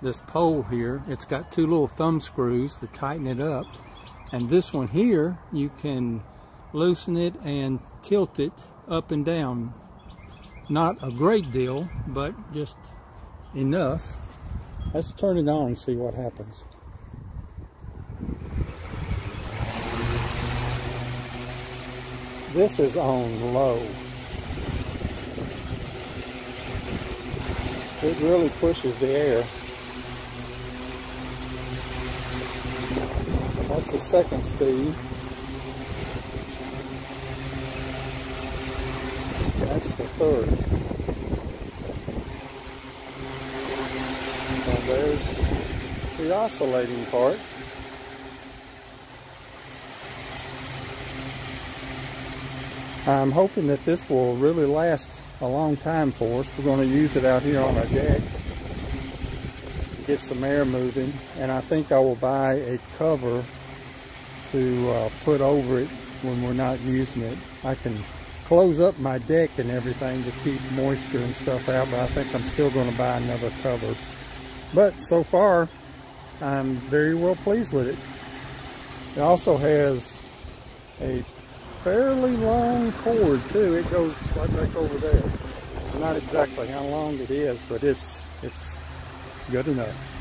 this pole here, it's got two little thumb screws to tighten it up. And this one here, you can loosen it and tilt it up and down. Not a great deal, but just enough. Let's turn it on and see what happens. This is on low. It really pushes the air. That's the second speed. That's the third. Now there's the oscillating part. I'm hoping that this will really last a long time for us. We're going to use it out here on our deck. Get some air moving. And I think I will buy a cover to uh, put over it when we're not using it. I can close up my deck and everything to keep moisture and stuff out, but I think I'm still going to buy another cover. But so far, I'm very well pleased with it. It also has a fairly long cord too. It goes right back over there. Not exactly how long it is, but it's it's good enough.